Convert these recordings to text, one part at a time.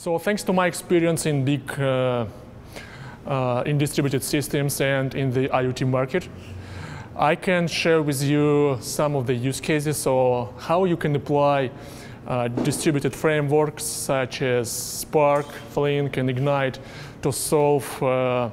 So thanks to my experience in big, uh, uh, in distributed systems and in the IoT market, I can share with you some of the use cases or how you can apply uh, distributed frameworks such as Spark, Flink, and Ignite to solve uh,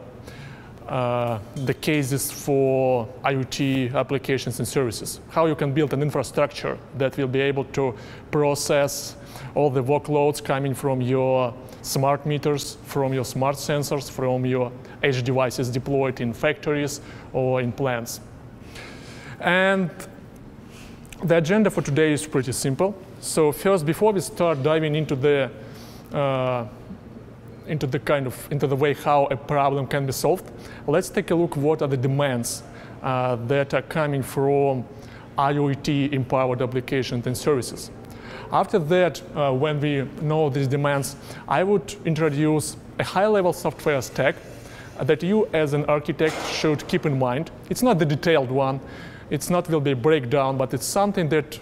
uh, the cases for IoT applications and services. How you can build an infrastructure that will be able to process all the workloads coming from your smart meters, from your smart sensors, from your edge devices deployed in factories or in plants. And the agenda for today is pretty simple. So first, before we start diving into the uh, into the kind of into the way how a problem can be solved, let's take a look what are the demands uh, that are coming from IoT empowered applications and services. After that, uh, when we know these demands, I would introduce a high-level software stack that you as an architect should keep in mind. It's not the detailed one. It's not will be a breakdown, but it's something that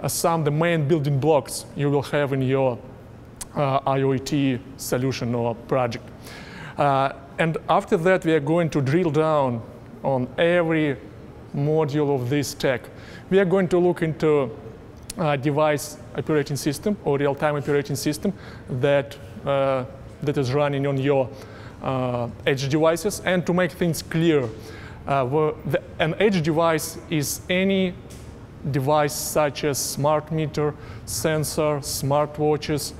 uh, some the main building blocks you will have in your uh, IoT solution or project. Uh, and after that, we are going to drill down on every module of this stack. We are going to look into uh, device operating system or real-time operating system that, uh, that is running on your uh, edge devices. And to make things clear, uh, the, an edge device is any device such as smart meter, sensor, smartwatches,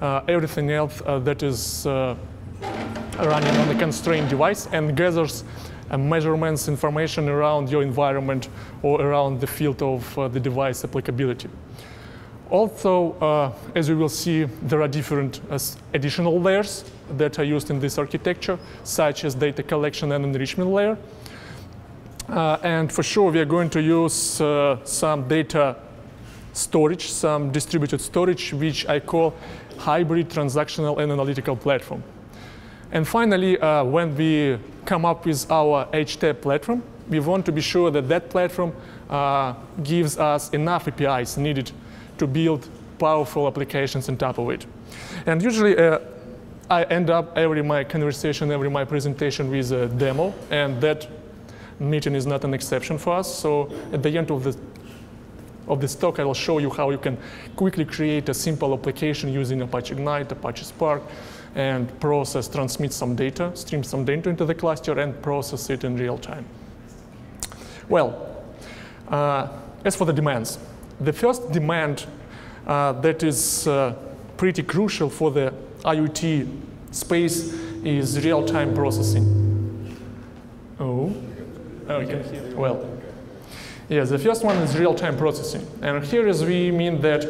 uh, everything else uh, that is running on a constrained device and gathers measurements information around your environment or around the field of uh, the device applicability. Also, uh, as we will see, there are different uh, additional layers that are used in this architecture, such as data collection and enrichment layer. Uh, and for sure, we are going to use uh, some data storage, some distributed storage, which I call hybrid transactional and analytical platform. And finally, uh, when we come up with our HTAP platform, we want to be sure that that platform uh, gives us enough APIs needed to build powerful applications on top of it. And usually, uh, I end up every my conversation, every my presentation with a demo, and that meeting is not an exception for us. So at the end of the of this talk, I will show you how you can quickly create a simple application using Apache Ignite, Apache Spark, and process, transmit some data, stream some data into the cluster, and process it in real time. Well, uh, as for the demands, the first demand uh, that is uh, pretty crucial for the IoT space is real-time processing. Oh, okay, well. Yes, the first one is real-time processing. And here is we mean that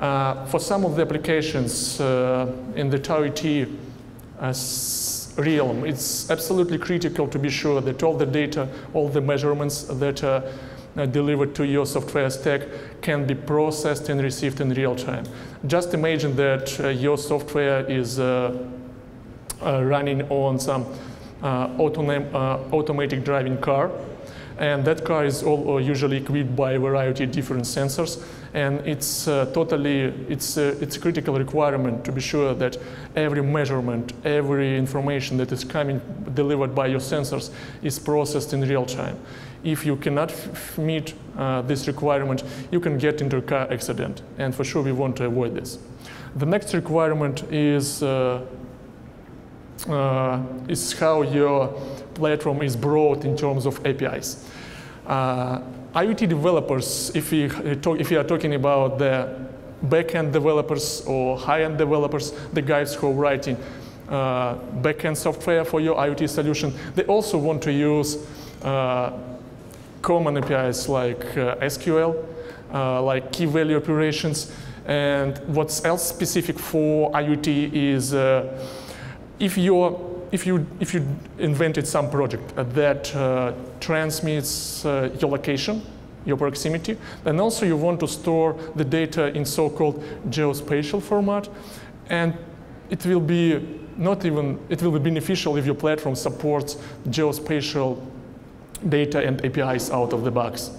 uh, for some of the applications uh, in the IoT uh, realm, it's absolutely critical to be sure that all the data, all the measurements that delivered to your software stack can be processed and received in real time. Just imagine that uh, your software is uh, running on some automatic driving car and that car is all, uh, usually equipped by a variety of different sensors. And it's uh, totally, it's, uh, it's a critical requirement to be sure that every measurement, every information that is coming delivered by your sensors is processed in real time. If you cannot meet uh, this requirement, you can get into a car accident. And for sure, we want to avoid this. The next requirement is, uh, uh, is how your platform is brought in terms of APIs. Uh, IoT developers, if we, talk, if we are talking about the backend developers or high-end developers, the guys who are writing uh, backend software for your IoT solution, they also want to use uh, common APIs like uh, SQL, uh, like key value operations. And what's else specific for IoT is uh, if you're if you, if you invented some project that uh, transmits uh, your location, your proximity, then also you want to store the data in so-called geospatial format, and it will be not even, it will be beneficial if your platform supports geospatial data and APIs out of the box.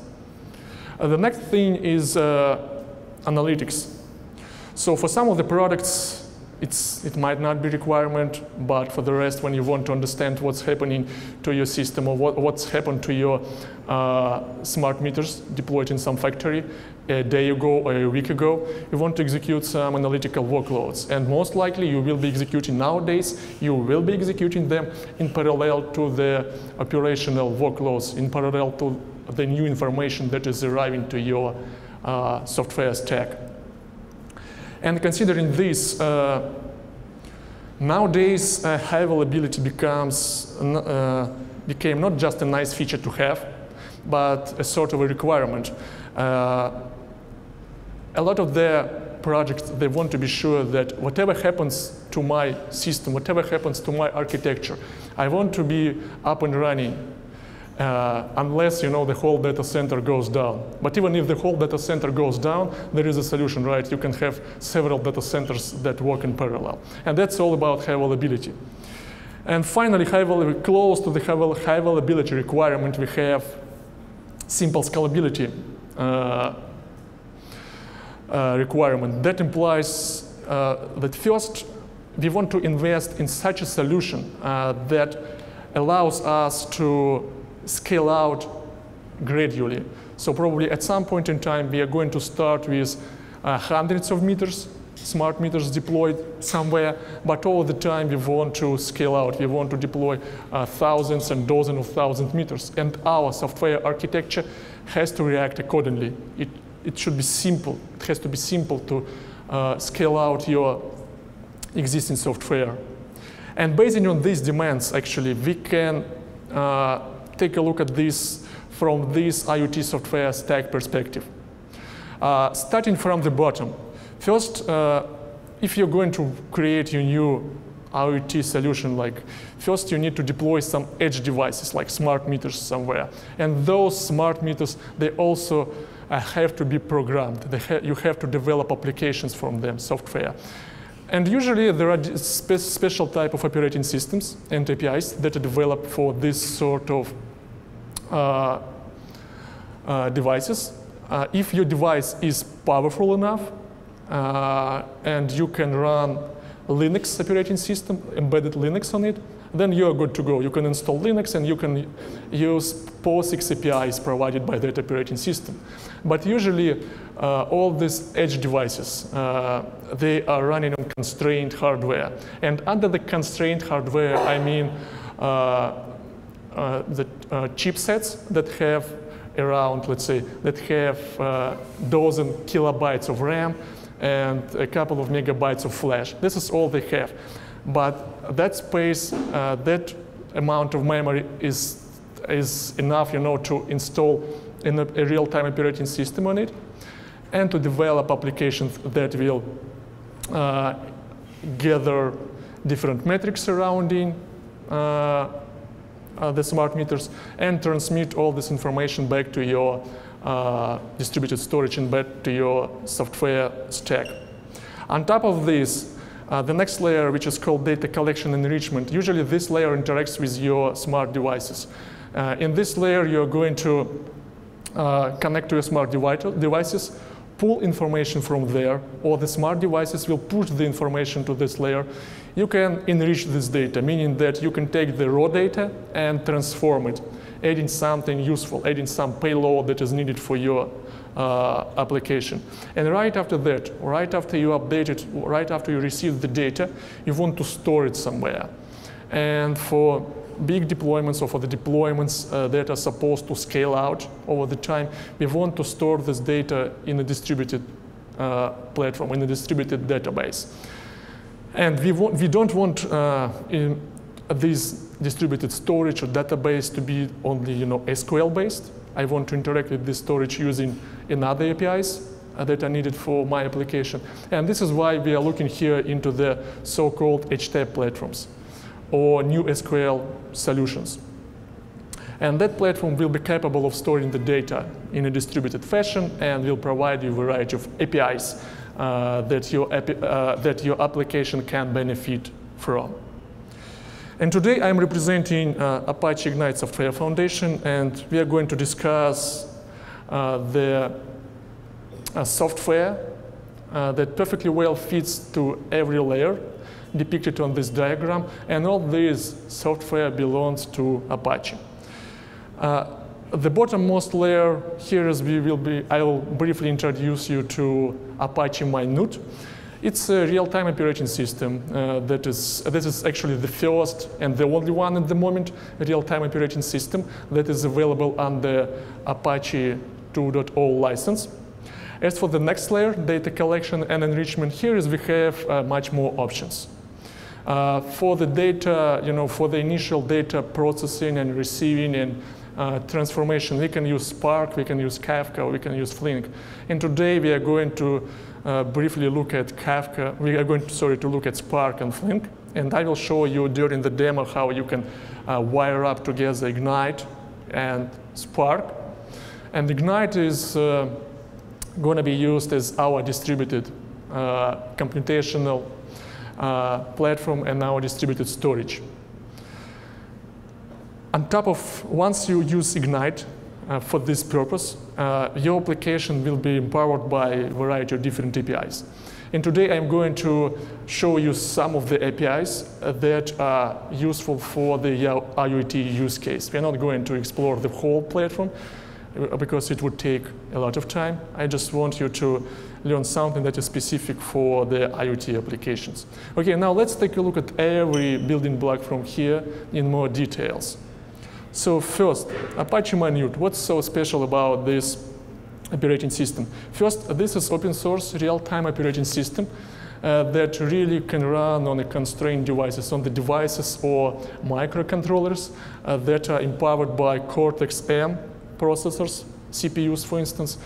Uh, the next thing is uh, analytics. So for some of the products it's, it might not be requirement, but for the rest, when you want to understand what's happening to your system or what, what's happened to your uh, smart meters deployed in some factory a day ago or a week ago, you want to execute some analytical workloads. And most likely you will be executing nowadays, you will be executing them in parallel to the operational workloads, in parallel to the new information that is arriving to your uh, software stack. And considering this, uh, nowadays uh, high availability becomes uh, became not just a nice feature to have, but a sort of a requirement. Uh, a lot of their projects, they want to be sure that whatever happens to my system, whatever happens to my architecture, I want to be up and running uh, unless you know the whole data center goes down. But even if the whole data center goes down, there is a solution, right? You can have several data centers that work in parallel. And that's all about high availability. And finally, high close to the high availability requirement, we have simple scalability uh, uh, requirement. That implies uh, that first, we want to invest in such a solution uh, that allows us to scale out gradually. So probably at some point in time, we are going to start with uh, hundreds of meters, smart meters deployed somewhere, but all the time we want to scale out. We want to deploy uh, thousands and dozens of thousand meters. And our software architecture has to react accordingly. It, it should be simple. It has to be simple to uh, scale out your existing software. And based on these demands, actually, we can uh, take a look at this from this IoT software stack perspective. Uh, starting from the bottom. First, uh, if you're going to create your new IoT solution, like first you need to deploy some edge devices like smart meters somewhere. And those smart meters, they also uh, have to be programmed. Ha you have to develop applications from them, software. And usually there are spe special type of operating systems and APIs that are developed for this sort of devices. Uh, if your device is powerful enough uh, and you can run Linux operating system, embedded Linux on it, then you're good to go. You can install Linux and you can use POSIX APIs provided by that operating system. But usually, uh, all these edge devices, uh, they are running on constrained hardware. And under the constrained hardware, I mean uh, uh the uh, chipsets that have around, let's say, that have uh, dozen kilobytes of RAM and a couple of megabytes of flash. This is all they have. But that space, uh, that amount of memory is, is enough you know, to install in a, a real-time operating system on it and to develop applications that will uh, gather different metrics surrounding uh, the smart meters and transmit all this information back to your uh, distributed storage and back to your software stack. On top of this, uh, the next layer, which is called data collection enrichment, usually this layer interacts with your smart devices. Uh, in this layer, you're going to uh, connect to your smart devices, pull information from there, or the smart devices will push the information to this layer. You can enrich this data, meaning that you can take the raw data and transform it, adding something useful, adding some payload that is needed for your uh, application. And right after that, right after you update it, right after you receive the data, you want to store it somewhere. And for big deployments or for the deployments uh, that are supposed to scale out over the time, we want to store this data in a distributed uh, platform, in a distributed database. And we, want, we don't want uh, this distributed storage or database to be only you know, SQL based. I want to interact with this storage using another APIs uh, that are needed for my application. And this is why we are looking here into the so-called HTAP platforms or new SQL solutions. And that platform will be capable of storing the data in a distributed fashion and will provide you a variety of APIs that, your uh, that your application can benefit from. And today I'm representing uh, Apache Ignite Software Foundation, and we are going to discuss uh, the uh, software uh, that perfectly well fits to every layer depicted on this diagram, and all this software belongs to Apache. Uh, the bottommost layer here is we will be, I will briefly introduce you to Apache Mynewt. It's a real-time operating system uh, that is, this is actually the first and the only one at the moment real-time operating system that is available under Apache 2.0 license. As for the next layer, data collection and enrichment, here is we have uh, much more options. Uh, for the data, you know, for the initial data processing and receiving and uh, transformation, we can use Spark, we can use Kafka, we can use Flink. And today we are going to uh, briefly look at Kafka. We are going to, sorry, to look at Spark and Flink. And I will show you during the demo how you can uh, wire up together Ignite and Spark. And Ignite is uh, going to be used as our distributed uh, computational uh, platform and our distributed storage. On top of, once you use Ignite uh, for this purpose, uh, your application will be empowered by a variety of different APIs. And today I'm going to show you some of the APIs uh, that are useful for the IoT use case. We're not going to explore the whole platform uh, because it would take a lot of time. I just want you to learn something that is specific for the IoT applications. Okay, now let's take a look at every building block from here in more details. So first, Apache Mynewt. What's so special about this operating system? First, this is open source real-time operating system uh, that really can run on a constrained devices, on the devices or microcontrollers uh, that are empowered by Cortex-M processors, CPUs, for instance.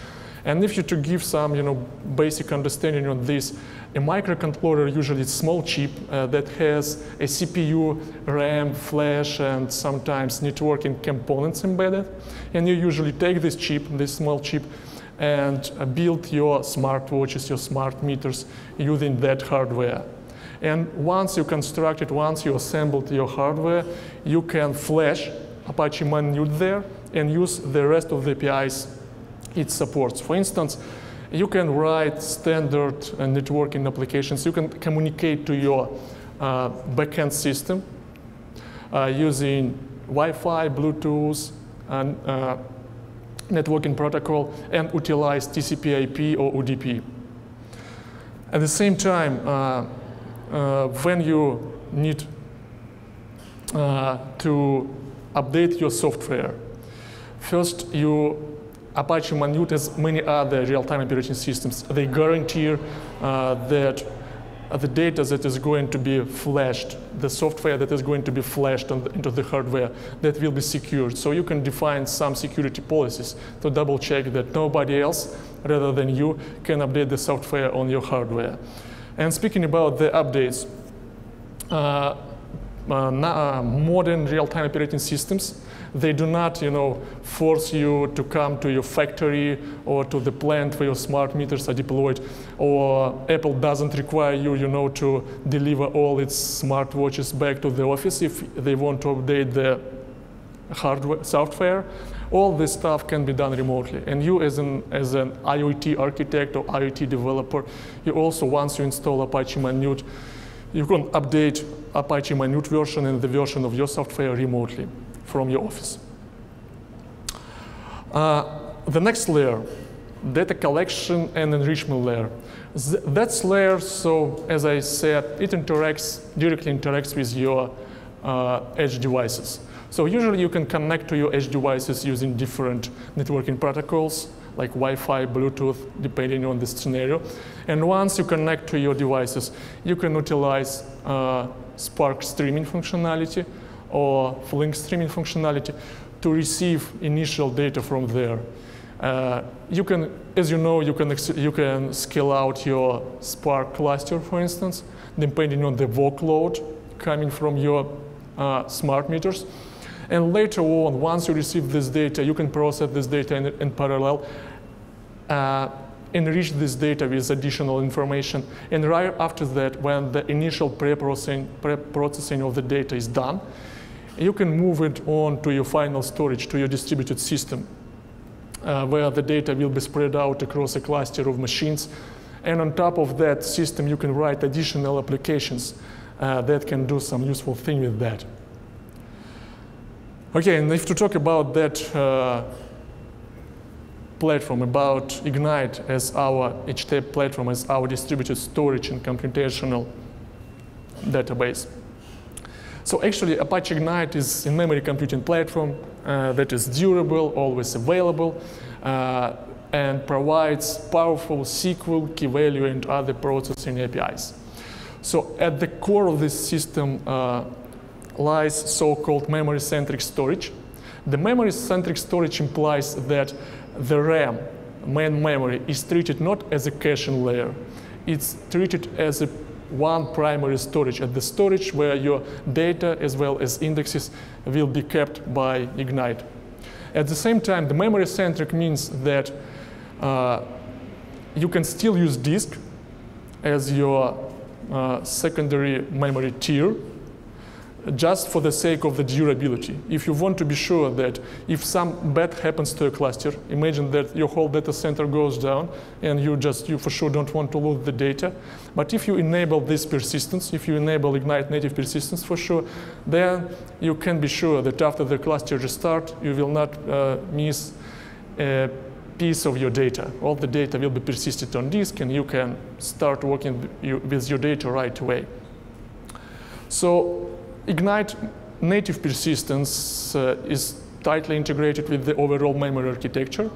And if you to give some, you know, basic understanding on this, a microcontroller usually a small chip uh, that has a CPU, RAM, flash, and sometimes networking components embedded. And you usually take this chip, this small chip, and uh, build your smartwatches, your smart meters using that hardware. And once you construct it, once you assembled your hardware, you can flash Apache Mynewt there and use the rest of the APIs it supports. For instance, you can write standard uh, networking applications. You can communicate to your uh, backend system uh, using Wi-Fi, Bluetooth, and uh, networking protocol, and utilize TCP/IP or UDP. At the same time, uh, uh, when you need to update your software, first you Apache Mynewt, as many other real-time operating systems, they guarantee uh, that the data that is going to be flashed, the software that is going to be flashed the, into the hardware, that will be secured. So you can define some security policies to double check that nobody else, rather than you, can update the software on your hardware. And speaking about the updates, uh, uh, uh modern real-time operating systems they do not, you know, force you to come to your factory or to the plant where your smart meters are deployed, or Apple doesn't require you, you know, to deliver all its smartwatches back to the office if they want to update the hardware, software. All this stuff can be done remotely. And you as an, as an IoT architect or IoT developer, you also, once you install Apache Mynewt, you can update Apache Mynewt version and the version of your software remotely from your office. Uh, the next layer, data collection and enrichment layer. That's layer, so as I said, it interacts, directly interacts with your uh, edge devices. So usually you can connect to your edge devices using different networking protocols like Wi-Fi, Bluetooth, depending on the scenario. And once you connect to your devices, you can utilize uh, Spark streaming functionality or Flink streaming functionality to receive initial data from there. Uh, you can, as you know, you can, you can scale out your Spark cluster, for instance, depending on the workload coming from your uh, smart meters. And later on, once you receive this data, you can process this data in, in parallel, uh, enrich this data with additional information. And right after that, when the initial pre-processing, pre-processing of the data is done, you can move it on to your final storage, to your distributed system, uh, where the data will be spread out across a cluster of machines. And on top of that system, you can write additional applications uh, that can do some useful thing with that. Okay, and if to talk about that uh, platform, about Ignite as our HTAP platform, as our distributed storage and computational database. So actually, Apache Ignite is a memory computing platform uh, that is durable, always available, uh, and provides powerful SQL, key value, and other processing APIs. So at the core of this system uh, lies so-called memory-centric storage. The memory-centric storage implies that the RAM, main memory, is treated not as a caching layer. It's treated as a one primary storage, at the storage where your data as well as indexes will be kept by Ignite. At the same time, the memory-centric means that uh, you can still use disk as your uh, secondary memory tier, just for the sake of the durability. If you want to be sure that if some bad happens to a cluster, imagine that your whole data center goes down and you just, you for sure don't want to lose the data. But if you enable this persistence, if you enable Ignite native persistence for sure, then you can be sure that after the cluster restart, you will not uh, miss a piece of your data. All the data will be persisted on disk and you can start working with your data right away. So Ignite native persistence uh, is tightly integrated with the overall memory architecture.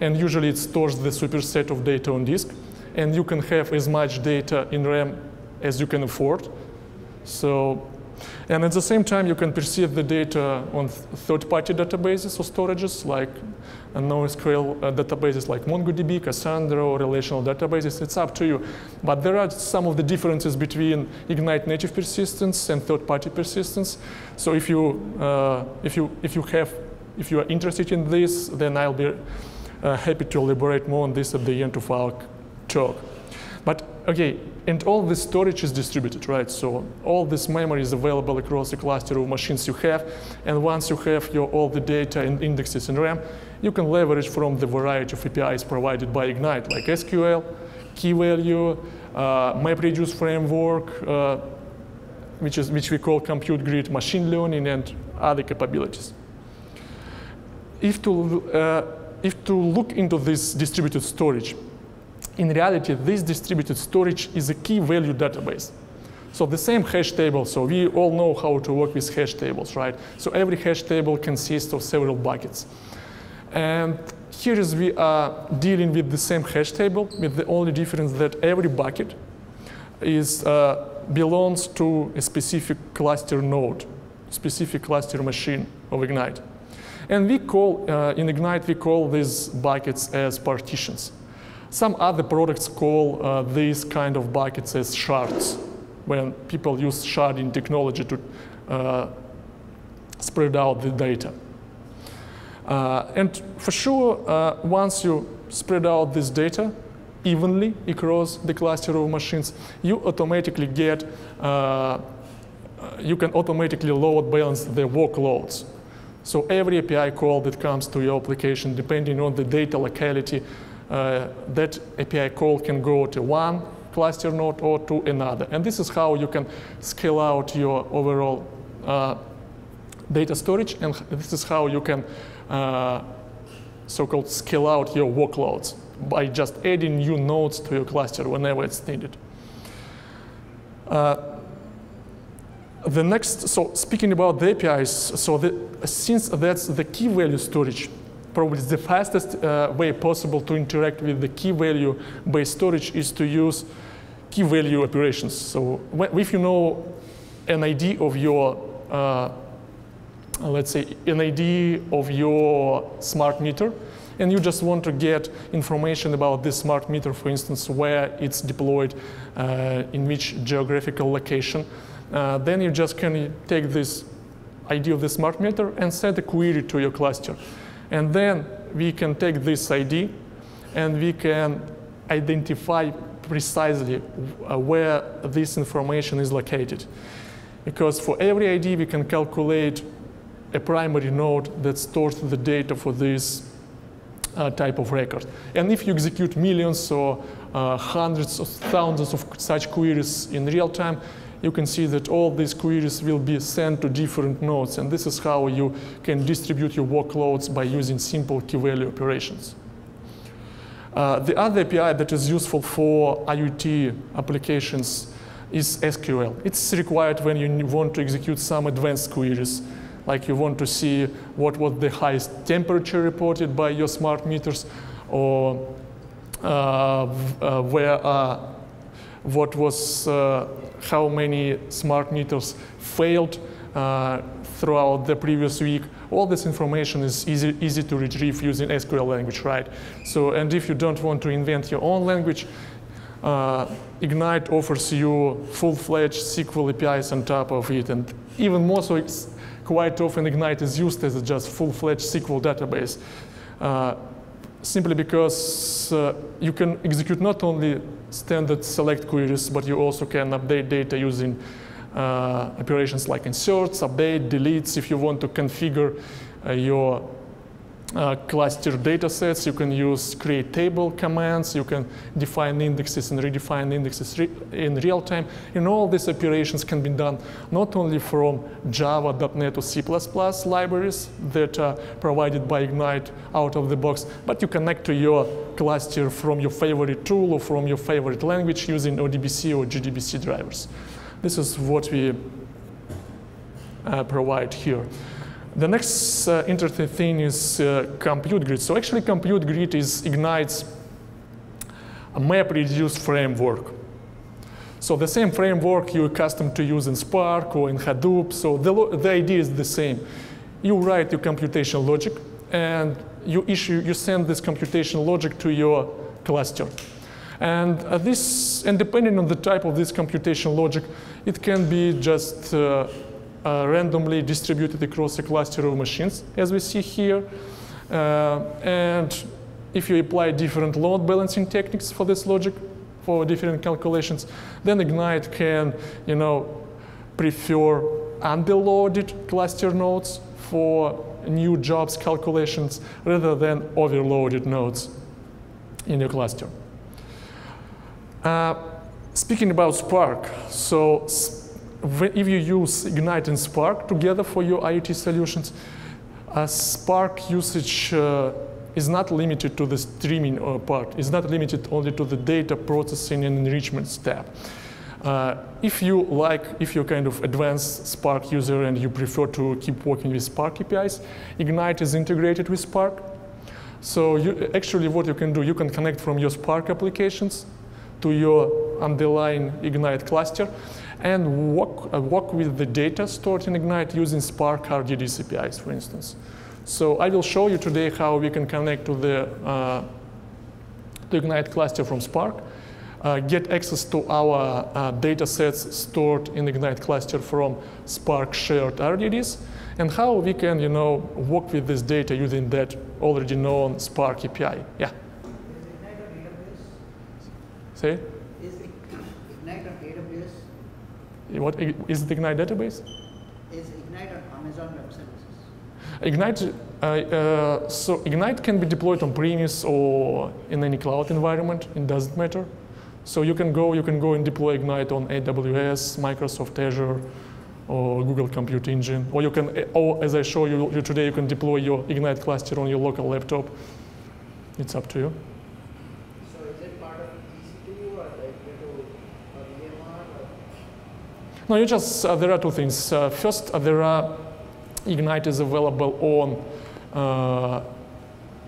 And usually it stores the superset of data on disk. And you can have as much data in RAM as you can afford. So, and at the same time, you can perceive the data on third-party databases or storages like NoSQL uh, databases like MongoDB, Cassandra, or relational databases. It's up to you. But there are some of the differences between Ignite native persistence and third-party persistence. So if you, uh, if, you, if, you have, if you are interested in this, then I'll be uh, happy to elaborate more on this at the end of our talk. But okay, and all this storage is distributed, right? So all this memory is available across the cluster of machines you have. And once you have your, all the data and indexes in RAM, you can leverage from the variety of APIs provided by Ignite, like SQL, key value, uh, MapReduce framework, uh, which, is, which we call compute grid machine learning and other capabilities. If to, uh, if to look into this distributed storage, in reality, this distributed storage is a key value database. So the same hash table, so we all know how to work with hash tables, right? So every hash table consists of several buckets. And here is we are dealing with the same hash table with the only difference that every bucket is, uh, belongs to a specific cluster node, specific cluster machine of Ignite. And we call, uh, in Ignite, we call these buckets as partitions. Some other products call uh, these kind of buckets as shards, when people use sharding technology to uh, spread out the data. Uh, and for sure, uh, once you spread out this data evenly across the cluster of machines, you automatically get, uh, you can automatically load balance the workloads. So every API call that comes to your application, depending on the data locality, uh, that API call can go to one cluster node or to another. And this is how you can scale out your overall uh, data storage, and this is how you can so-called scale out your workloads by just adding new nodes to your cluster whenever it's needed. Uh, the next, so speaking about the APIs, so the, since that's the key value storage, probably the fastest uh, way possible to interact with the key value based storage is to use key value operations. So if you know an ID of your, uh, let's say an ID of your smart meter, and you just want to get information about this smart meter, for instance, where it's deployed, uh, in which geographical location, uh, then you just can take this ID of the smart meter and send a query to your cluster. And then we can take this ID and we can identify precisely uh, where this information is located. Because for every ID, we can calculate a primary node that stores the data for this uh, type of record. And if you execute millions or uh, hundreds of thousands of such queries in real time, you can see that all these queries will be sent to different nodes. And this is how you can distribute your workloads by using simple key-value operations. Uh, the other API that is useful for IoT applications is SQL. It's required when you want to execute some advanced queries, like you want to see what was the highest temperature reported by your smart meters, or uh, uh, where uh, what was uh, how many smart meters failed uh, throughout the previous week. All this information is easy, easy to retrieve using SQL language, right? So, and if you don't want to invent your own language, uh, Ignite offers you full-fledged SQL APIs on top of it. And even more so, quite often Ignite is used as just full-fledged SQL database. Uh, simply because uh, you can execute not only standard select queries, but you also can update data using uh, operations like inserts, update, deletes. If you want to configure uh, your uh, cluster data sets, you can use create table commands, you can define indexes and redefine indexes re in real time. And all these operations can be done not only from Java, .NET, or C++ libraries that are provided by Ignite out of the box, but you connect to your cluster from your favorite tool or from your favorite language using ODBC or JDBC drivers. This is what we uh, provide here. The next uh, interesting thing is uh, compute grid. So actually compute grid is Ignite's MapReduce framework. So the same framework you're accustomed to use in Spark or in Hadoop. So the, the idea is the same. You write your computation logic and you issue, you send this computation logic to your cluster. And uh, this, and depending on the type of this computation logic, it can be just uh, randomly distributed across a cluster of machines, as we see here. Uh, and if you apply different load balancing techniques for this logic, for different calculations, then Ignite can, you know, prefer underloaded cluster nodes for new jobs calculations rather than overloaded nodes in your cluster. Uh, speaking about Spark, so if you use Ignite and Spark together for your IoT solutions, uh, Spark usage uh, is not limited to the streaming uh, part. It's not limited only to the data processing and enrichment step. Uh, if you like, if you're kind of advanced Spark user and you prefer to keep working with Spark APIs, Ignite is integrated with Spark. So you, actually what you can do, you can connect from your Spark applications to your underlying Ignite cluster and work, uh, work with the data stored in Ignite using Spark RDD APIs, for instance. So I will show you today how we can connect to the uh, to Ignite cluster from Spark, uh, get access to our uh, data sets stored in Ignite cluster from Spark shared RDDs, and how we can, you know, work with this data using that already known Spark API. Yeah. Say? What is the Ignite database? Is Ignite on Amazon Web Services? Ignite, uh, uh, so Ignite can be deployed on premise or in any cloud environment. It doesn't matter. So you can go, you can go and deploy Ignite on AWS, Microsoft Azure, or Google Compute Engine, or you can, or as I show you, you today, you can deploy your Ignite cluster on your local laptop. It's up to you. No, you just, uh, there are two things. Uh, first, uh, there are Ignite is available on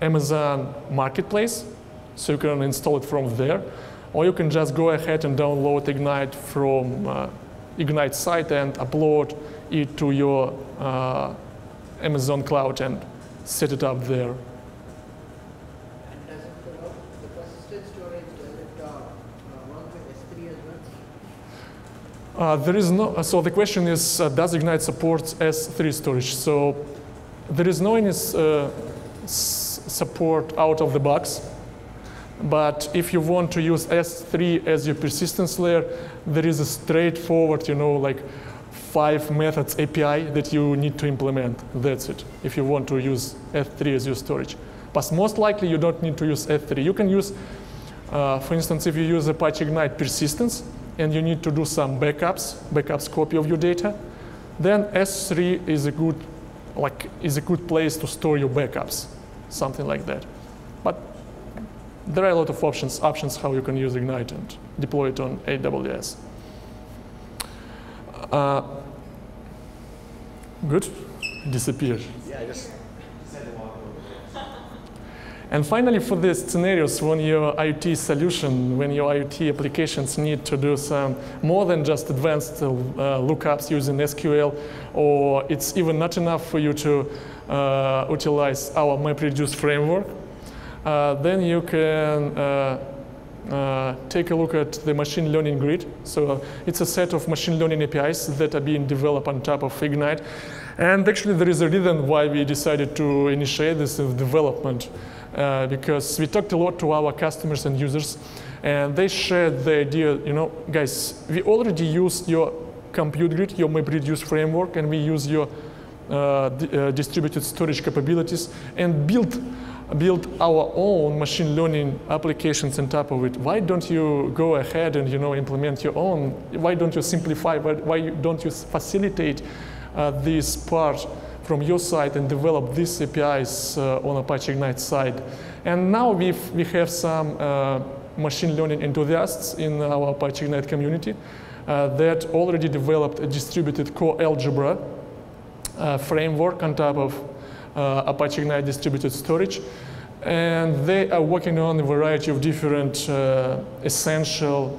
Amazon Marketplace, so you can install it from there. Or you can just go ahead and download Ignite from uh, Ignite site and upload it to your uh, Amazon cloud and set it up there. There is no, uh, so the question is, uh, does Ignite support S3 storage? So there is no any uh, support out of the box. But if you want to use S3 as your persistence layer, there is a straightforward, you know, like five methods API that you need to implement. That's it, if you want to use S3 as your storage. But most likely you don't need to use S3. You can use Uh, for instance, if you use Apache Ignite persistence and you need to do some backups, backups copy of your data, then S3 is a good, like, is a good place to store your backups, something like that. But there are a lot of options, options how you can use Ignite and deploy it on AWS. Uh, good? Disappeared. Yeah, just And finally, for the scenarios when your IoT solution, when your IoT applications need to do some more than just advanced uh, lookups using SQL, or it's even not enough for you to uh, utilize our MapReduce framework, uh, then you can uh, uh, take a look at the machine learning grid. So uh, it's a set of machine learning APIs that are being developed on top of Ignite. And actually, there is a reason why we decided to initiate this development. Uh, because we talked a lot to our customers and users, and they shared the idea, you know, guys, we already used your compute grid, your MapReduce framework, and we use your uh, uh, distributed storage capabilities and built build our own machine learning applications on top of it. Why don't you go ahead and you know implement your own? Why don't you simplify? Why, why don't you facilitate uh, this part from your side and develop these APIs uh, on Apache Ignite side? And now we we have some uh, machine learning enthusiasts in our Apache Ignite community uh, that already developed a distributed core algebra framework on top of Apache Ignite distributed storage. And they are working on a variety of different uh, essential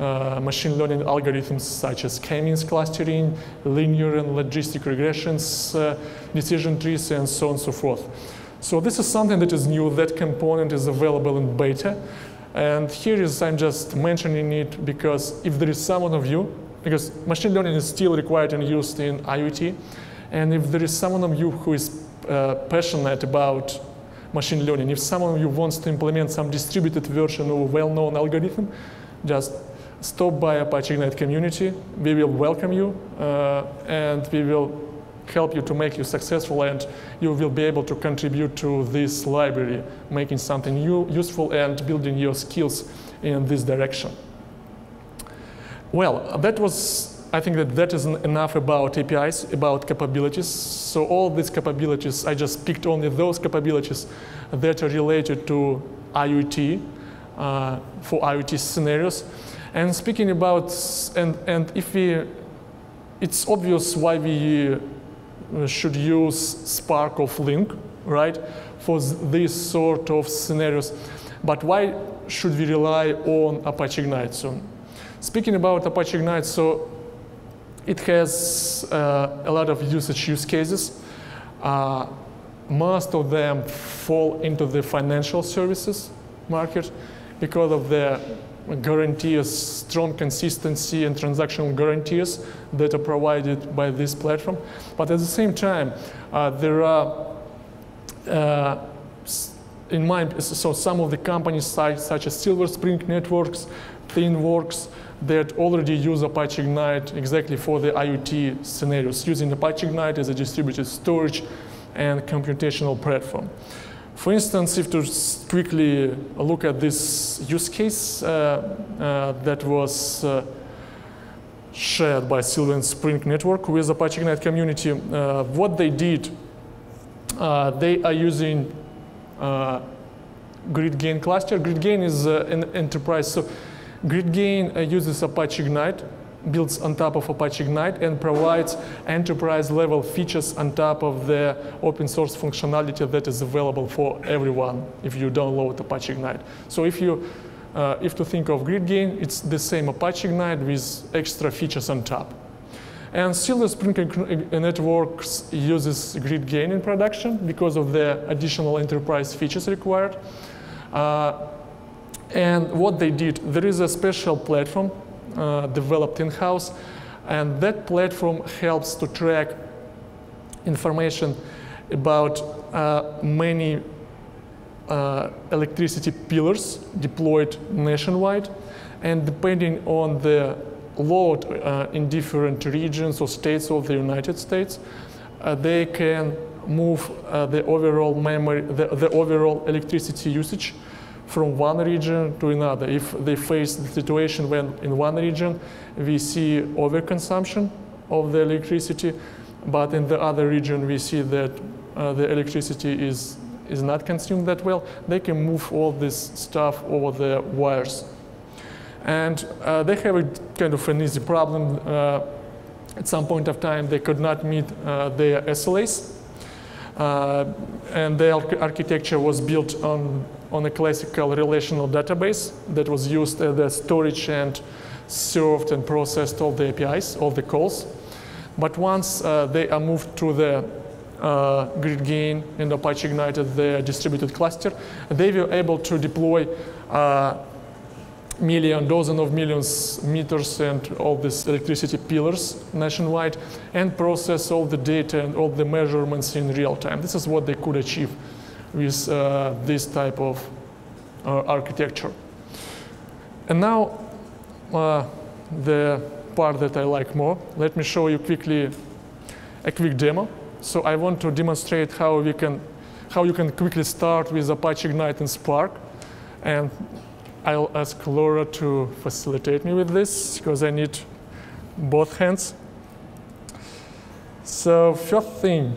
uh, machine learning algorithms such as k-means clustering, linear and logistic regressions, uh, decision trees, and so on and so forth. So this is something that is new. That component is available in beta. And here is, I'm just mentioning it because if there is someone of you, because machine learning is still required and used in IoT, and if there is someone of you who is uh, passionate about machine learning. If someone of you wants to implement some distributed version of a well-known algorithm, just stop by Apache Ignite community. We will welcome you uh, and we will help you to make you successful and you will be able to contribute to this library, making something new, useful and building your skills in this direction. Well, that was I think that that is enough about APIs, about capabilities. So all these capabilities, I just picked only those capabilities that are related to IoT, uh, for IoT scenarios. And speaking about, and, and if we, it's obvious why we uh, should use Spark or Flink, right, for these sort of scenarios. But why should we rely on Apache Ignite? So speaking about Apache Ignite, so it has uh, a lot of usage use cases. Uh, most of them fall into the financial services market because of the guarantees, strong consistency and transactional guarantees that are provided by this platform. But at the same time, uh, there are, uh, in mind, so some of the companies such as Silver Spring Networks, ThingWorx, that already use Apache Ignite exactly for the IoT scenarios, using Apache Ignite as a distributed storage and computational platform. For instance, if to quickly look at this use case uh, uh, that was uh, shared by Silver Spring Network with Apache Ignite community, what they did, they are using GridGain cluster. GridGain is an enterprise. So GridGain uses Apache Ignite, builds on top of Apache Ignite, and provides enterprise-level features on top of the open source functionality that is available for everyone if you download Apache Ignite. So if you uh, if to think of GridGain, it's the same Apache Ignite with extra features on top. And Silver Spring Networks uses GridGain in production because of the additional enterprise features required. Uh, and what they did, there is a special platform uh, developed in-house, and that platform helps to track information about uh, many uh, electricity pillars deployed nationwide. And depending on the load uh, in different regions or states of the United States, uh, they can move the overall memory, the, the overall electricity usage from one region to another. If they face the situation when in one region we see overconsumption of the electricity, but in the other region we see that uh, the electricity is, is not consumed that well, they can move all this stuff over the wires. And uh, they have a kind of an easy problem. Uh, at some point of time, they could not meet uh, their SLAs. Uh, and the architecture was built on, on a classical relational database that was used as the storage and served and processed all the APIs, all the calls. But once uh, they are moved to the uh, GridGain and Apache Ignited, the distributed cluster, they were able to deploy uh, million, dozen of millions meters and all these electricity pillars nationwide and process all the data and all the measurements in real time. This is what they could achieve with uh, this type of uh, architecture. And now uh, the part that I like more. Let me show you quickly a quick demo. So I want to demonstrate how we can, how you can quickly start with Apache Ignite and Spark and I'll ask Laura to facilitate me with this because I need both hands. So first thing,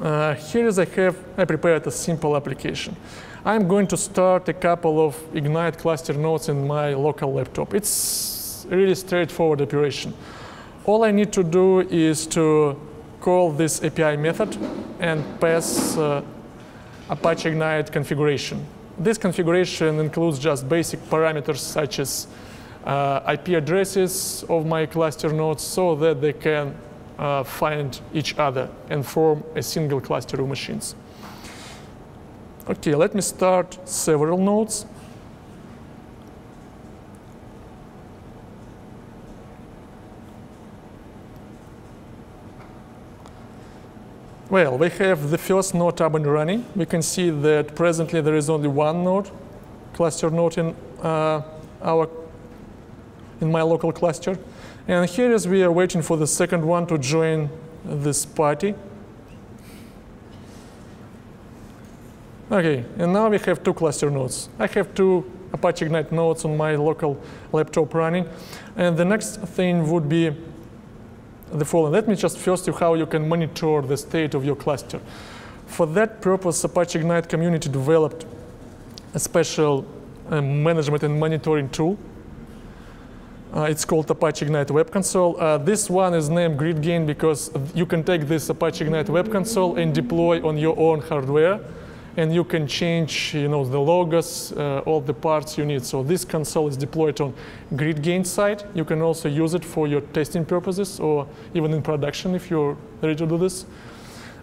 uh, here is I have, I prepared a simple application. I'm going to start a couple of Ignite cluster nodes in my local laptop. It's really straightforward operation. All I need to do is to call this API method and pass uh, Apache Ignite configuration. This configuration includes just basic parameters such as uh, IP addresses of my cluster nodes so that they can uh, find each other and form a single cluster of machines. Okay, let me start several nodes. Well, we have the first node up and running. We can see that presently there is only one node, cluster node in uh, our in my local cluster. And here is we are waiting for the second one to join this party. Okay, and now we have two cluster nodes. I have two Apache Ignite nodes on my local laptop running. And the next thing would be the following. Let me just first you how you can monitor the state of your cluster. For that purpose, Apache Ignite community developed a special uh, management and monitoring tool. Uh, it's called Apache Ignite Web Console. Uh, this one is named GridGain because you can take this Apache Ignite Web Console and deploy on your own hardware and you can change you know, the logos, uh, all the parts you need. So this console is deployed on GridGain side. You can also use it for your testing purposes or even in production if you're ready to do this.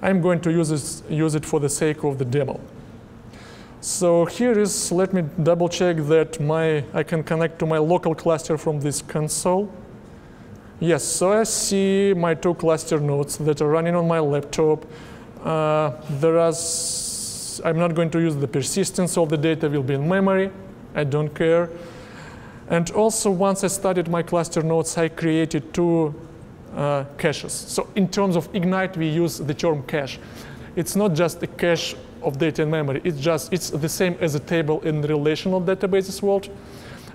I'm going to use, this, use it for the sake of the demo. So here is, let me double check that my, I can connect to my local cluster from this console. Yes, so I see my two cluster nodes that are running on my laptop. Uh, there are I'm not going to use the persistence, all the data will be in memory, I don't care. And also once I started my cluster nodes, I created two uh, caches. So in terms of Ignite, we use the term cache. It's not just a cache of data in memory, it's just, it's the same as a table in the relational databases world.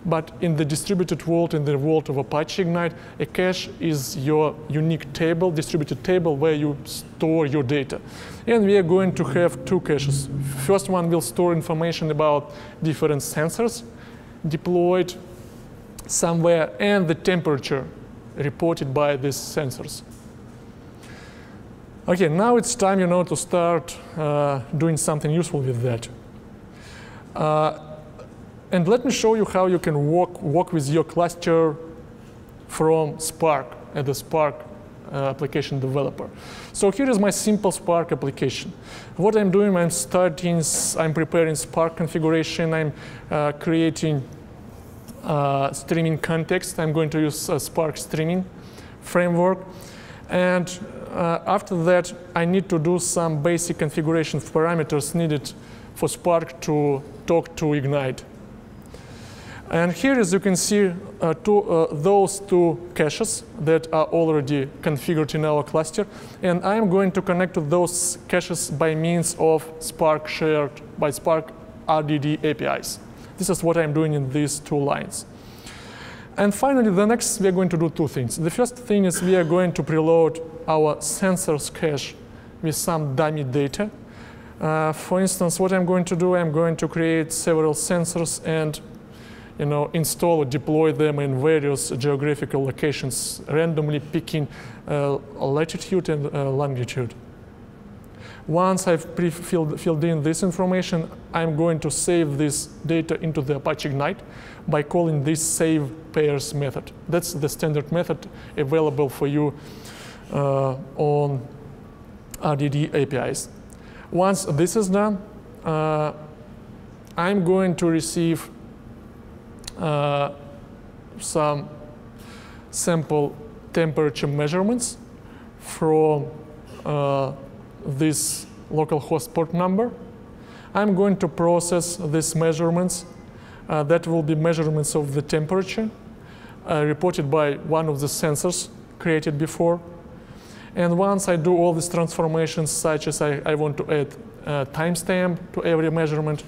But in the distributed world, in the world of Apache Ignite, a cache is your unique table, distributed table, where you store your data. And we are going to have two caches. First one will store information about different sensors deployed somewhere and the temperature reported by these sensors. Okay, now it's time, you know, to start uh, doing something useful with that. Uh, and let me show you how you can work, work with your cluster from Spark as a Spark uh, application developer. So here is my simple Spark application. What I'm doing, I'm starting, I'm preparing Spark configuration, I'm uh, creating uh, streaming context. I'm going to use a Spark streaming framework. And uh, after that, I need to do some basic configuration of parameters needed for Spark to talk to Ignite. And here, as you can see, uh, two, uh, those two caches that are already configured in our cluster. And I'm going to connect to those caches by means of Spark shared, by Spark RDD APIs. This is what I'm doing in these two lines. And finally, the next, we are going to do two things. The first thing is we are going to preload our sensors cache with some dummy data. Uh, for instance, what I'm going to do, I'm going to create several sensors and you know, install or deploy them in various geographical locations, randomly picking uh, latitude and uh, longitude. Once I've filled, filled in this information, I'm going to save this data into the Apache Ignite by calling this save pairs method. That's the standard method available for you uh, on RDD APIs. Once this is done, uh, I'm going to receive uh, some sample temperature measurements from uh, this localhost port number. I'm going to process these measurements. Uh, that will be measurements of the temperature uh, reported by one of the sensors created before. And once I do all these transformations, such as I, I want to add a timestamp to every measurement,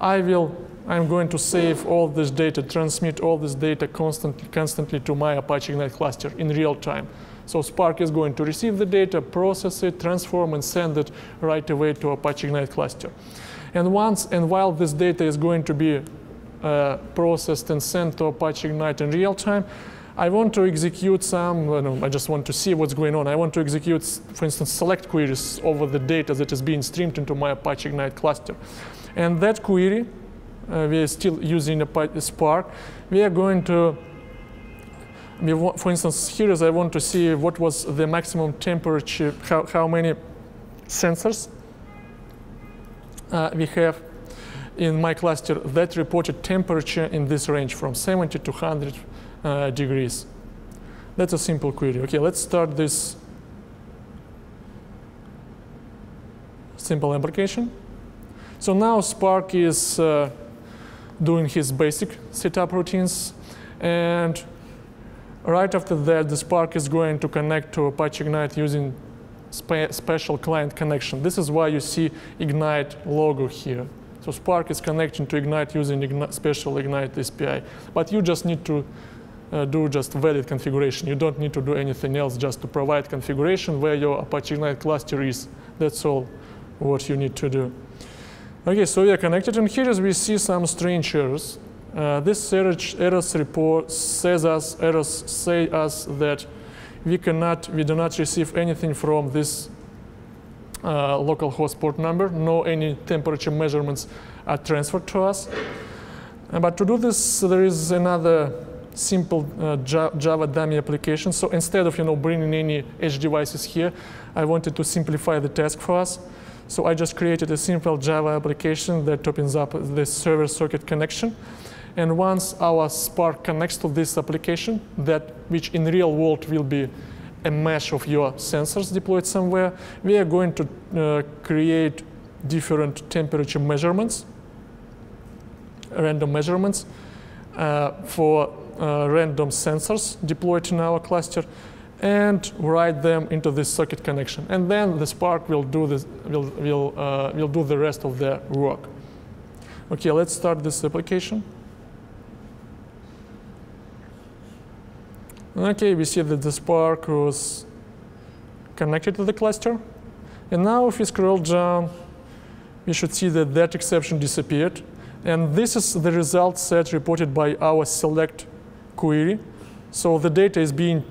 I will, I'm going to save all this data, transmit all this data constantly, constantly to my Apache Ignite cluster in real time. So Spark is going to receive the data, process it, transform, and send it right away to Apache Ignite cluster. And once and while this data is going to be uh, processed and sent to Apache Ignite in real time, I want to execute some, I, know, I just want to see what's going on. I want to execute, for instance, select queries over the data that is being streamed into my Apache Ignite cluster. And that query, uh, we are still using a Spark. We are going to for instance, here is I want to see what was the maximum temperature, how, how many sensors uh, we have in my cluster that reported temperature in this range from 70 to 100 uh, degrees. That's a simple query. Okay, let's start this simple application. So now Spark is uh, doing his basic setup routines and Right after that, the Spark is going to connect to Apache Ignite using spe special client connection. This is why you see Ignite logo here. So Spark is connecting to Ignite using special Ignite SPI. But you just need to uh, do just valid configuration. You don't need to do anything else, just to provide configuration where your Apache Ignite cluster is. That's all what you need to do. Okay, so we are connected, and here we see some strange errors. Uh, this errors report says us, errors say us that we cannot, we do not receive anything from this uh, local host port number, no any temperature measurements are transferred to us. Uh, but to do this, there is another simple uh, Java dummy application. So instead of you know bringing any edge devices here, I wanted to simplify the task for us. So I just created a simple Java application that opens up the server socket connection. And once our Spark connects to this application, that which in real world will be a mesh of your sensors deployed somewhere, we are going to uh, create different temperature measurements, random measurements uh, for uh, random sensors deployed in our cluster and write them into this socket connection. And then the Spark will do, this, will, will, uh, will do the rest of the work. Okay, let's start this application. Okay, we see that the Spark was connected to the cluster. And now if we scroll down, we should see that that exception disappeared. And this is the result set reported by our select query. So the data is being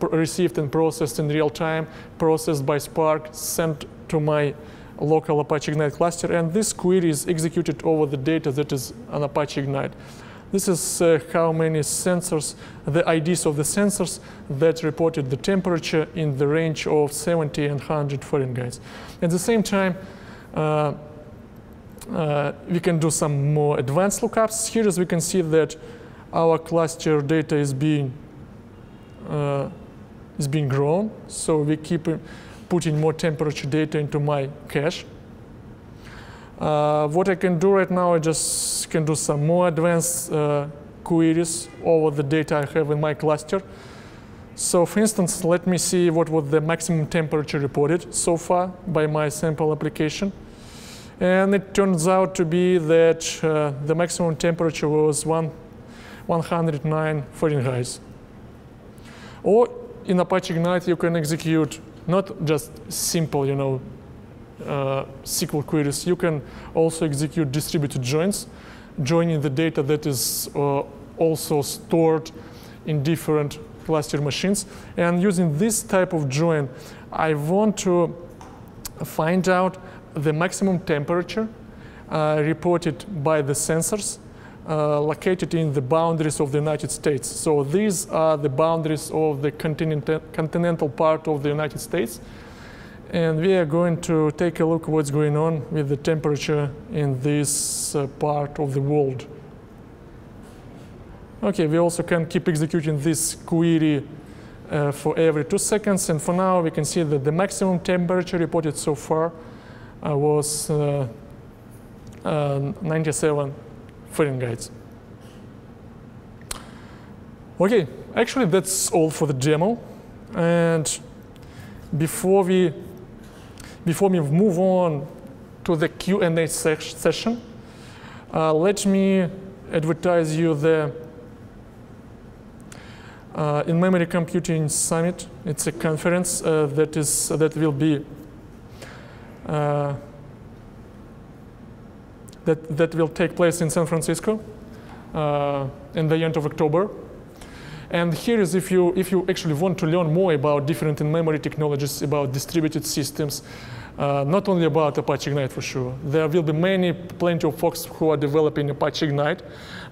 received and processed in real time, processed by Spark, sent to my local Apache Ignite cluster, and this query is executed over the data that is on Apache Ignite. This is uh, how many sensors, the IDs of the sensors that reported the temperature in the range of 70 and 100 Fahrenheit. At the same time, uh, uh, we can do some more advanced lookups. Here as we can see that our cluster data is being uh, is being grown. So we keep putting more temperature data into my cache. Uh, what I can do right now, I just can do some more advanced uh, queries over the data I have in my cluster. So for instance, let me see what was the maximum temperature reported so far by my sample application. And it turns out to be that uh, the maximum temperature was one, 109 Fahrenheit. Or in Apache Ignite, you can execute not just simple, you know, SQL queries. You can also execute distributed joins, joining the data that is uh, also stored in different cluster machines. And using this type of join, I want to find out the maximum temperature uh, reported by the sensors uh, located in the boundaries of the United States. So these are the boundaries of the continental, continental part of the United States. And we are going to take a look what's going on with the temperature in this uh, part of the world. Okay, we also can keep executing this query uh, for every two seconds. And for now, we can see that the maximum temperature reported so far uh, was uh, uh, 97 Fahrenheit. Okay, actually that's all for the demo. And before we before we move on to the Q&A session, uh, let me advertise you the uh, in-memory computing summit. It's a conference uh, that is that will be uh, that that will take place in San Francisco uh, in the end of October. And here is if you if you actually want to learn more about different in-memory technologies, about distributed systems, uh, not only about Apache Ignite for sure. There will be many, plenty of folks who are developing Apache Ignite,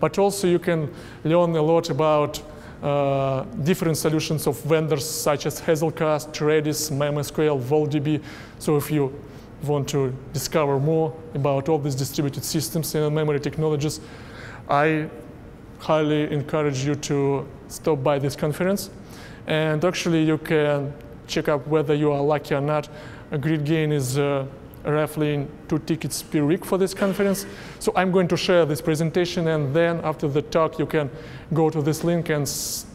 but also you can learn a lot about uh, different solutions of vendors such as Hazelcast, Redis, MemSQL, VoltDB. So if you want to discover more about all these distributed systems and memory technologies, I highly encourage you to stop by this conference. And actually you can check up whether you are lucky or not A GridGain is uh, roughly two tickets per week for this conference. So I'm going to share this presentation, and then after the talk, you can go to this link and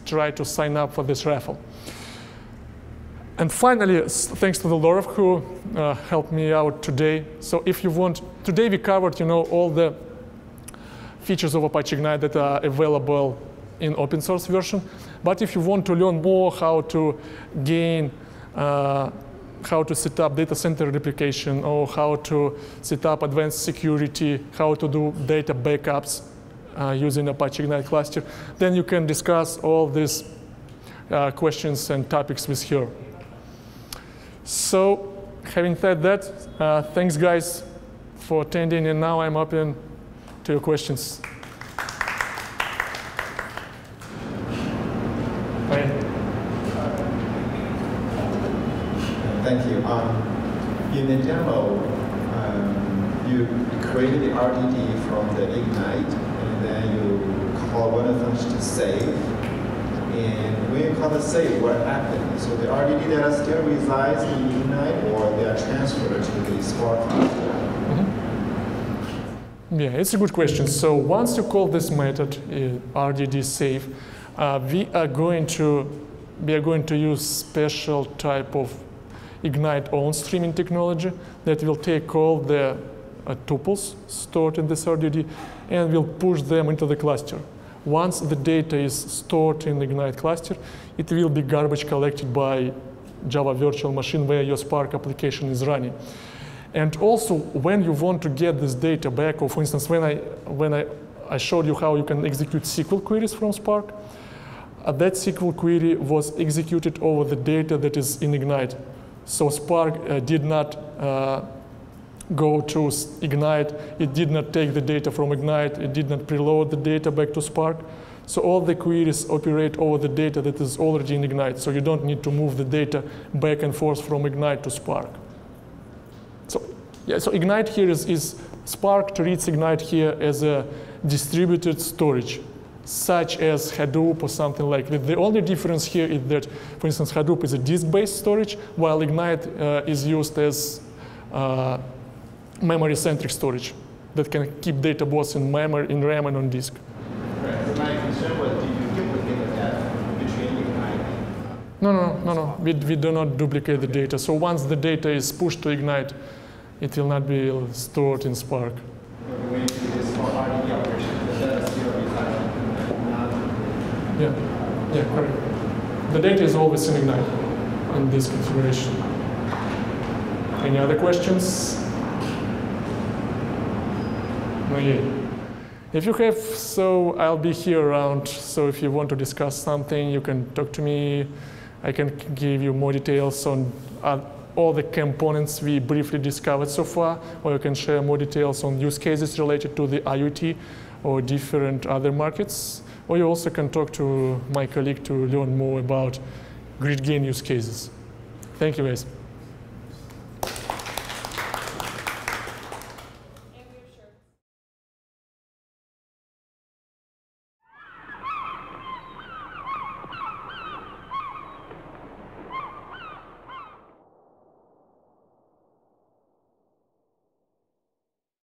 try to sign up for this raffle. And finally, thanks to the Laura who uh, helped me out today. So if you want, today we covered, you know, all the features of Apache Ignite that are available in open source version. But if you want to learn more how to gain uh, how to set up data center replication or how to set up advanced security, how to do data backups uh, using Apache Ignite cluster, then you can discuss all these uh, questions and topics with her. So having said that, uh, thanks guys for attending and now I'm open to your questions. Thank you. Um, in the demo, um, you created the RDD from the Ignite, and then you call one of the functions to save. And when you call the save, what happens? So the RDD data still resides in Ignite, or they are transferred to the Spark cluster? Yeah, it's a good question. So once you call this method, uh, RDD save, uh, we are going to we are going to use special type of Ignite on streaming technology that will take all the uh, tuples stored in this RDD and will push them into the cluster. Once the data is stored in the Ignite cluster, it will be garbage collected by Java virtual machine where your Spark application is running. And also, when you want to get this data back, or for instance, when I, when I, I showed you how you can execute SQL queries from Spark, uh, that SQL query was executed over the data that is in Ignite. So Spark uh, did not uh, go to Ignite. It did not take the data from Ignite. It did not preload the data back to Spark. So all the queries operate over the data that is already in Ignite. So you don't need to move the data back and forth from Ignite to Spark. So yeah, so Ignite here is, is Spark treats Ignite here as a distributed storage such as Hadoop or something like that. The only difference here is that, for instance, Hadoop is a disk-based storage, while Ignite uh, is used as uh, memory-centric storage that can keep data both in memory, in RAM, and on disk. Right. So my concern was, did you duplicate the data between Ignite? No, no, no, no, no. We, we do not duplicate the data. So once the data is pushed to Ignite, It will not be stored in Spark. The way to do this for RDD operations, the data still resides not Yeah, yeah, correct. The data is always in Ignite in this configuration. Any other questions? Okay. If you have, so I'll be here around. So if you want to discuss something, you can talk to me. I can give you more details on uh, all the components we briefly discovered so far, or you can share more details on use cases related to the IoT or different other markets. Or you also can talk to my colleague to learn more about GridGain use cases. Thank you, guys.